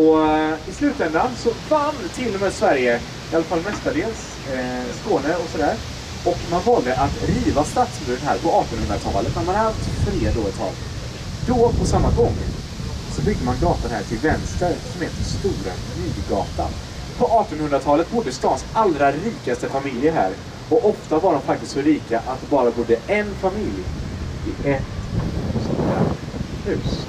Och eh, i slutändan så vann till och med Sverige, i alla fall mestadels, eh, Skåne och sådär. Och man valde att riva stadsmuren här på 1800-talet, när man hade haft fred då ett tag. Då, på samma gång, så byggde man gatan här till vänster som heter Stora Nygatan. På 1800-talet bodde stans allra rikaste familjer här. Och ofta var de faktiskt så rika att det bara bodde en familj i ett sånt här hus.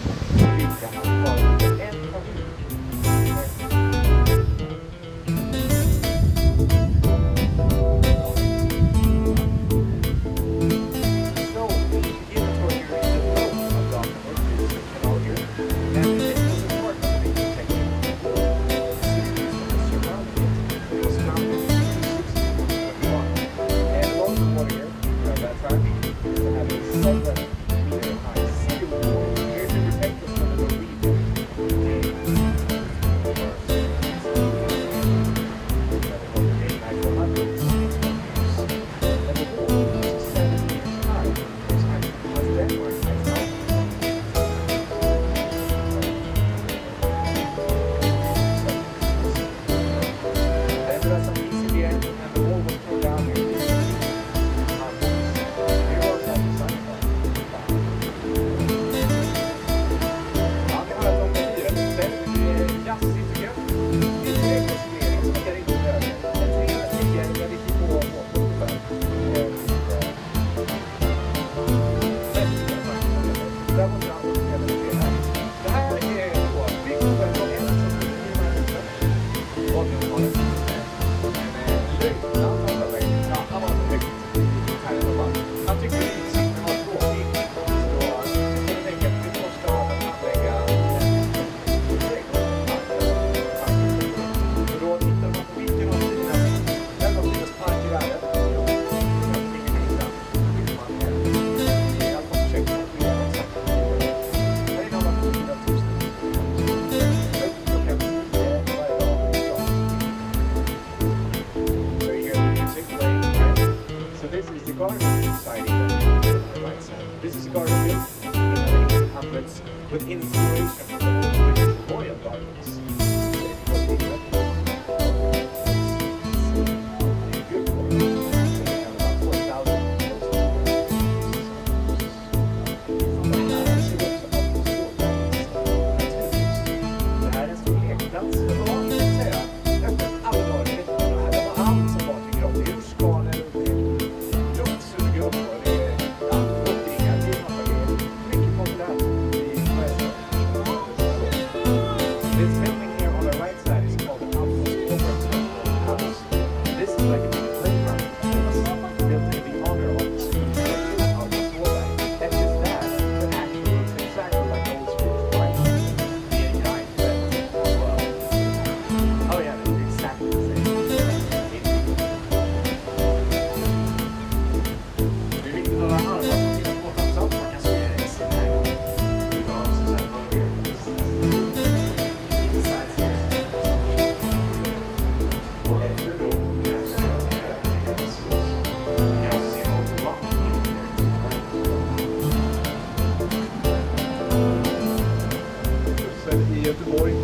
boy.